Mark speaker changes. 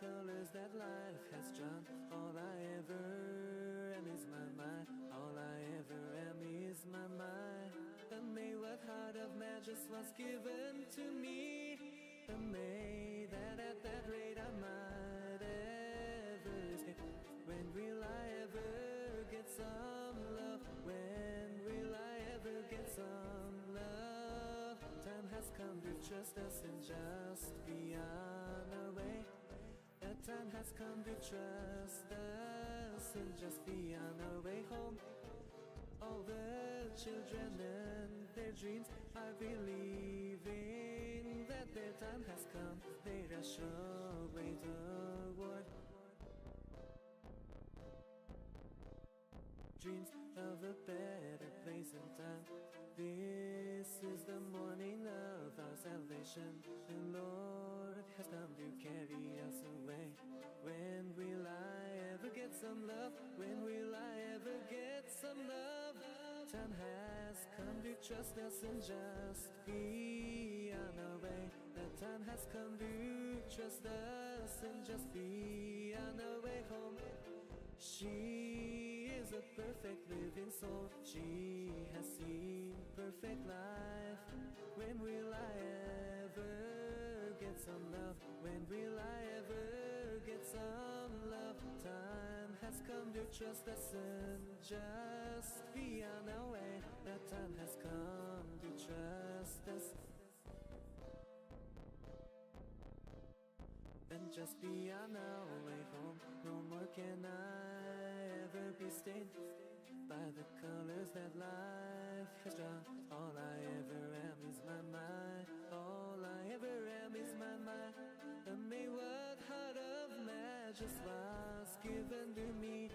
Speaker 1: colors that life has drawn? All I ever am is my mind. All I ever am is my mind. The wayward heart of just was given to me. The May time has come to trust us and just be on our way home. All the children and their dreams are believing that their time has come. They rush away toward dreams of a better place and time. This is the morning of our salvation. The Lord has come to carry us Time has come to trust us and just be on our way. The time has come to trust us and just be on our way home. She is a perfect living soul. She has seen perfect life. When will I ever get some love? When will I ever get some love? Time has come to trust us and just just be on our way home. No more can I ever be stained by the colors that life has drawn. All I ever am is my mind. All I ever am is my mind. The wayward heart of just was given to me.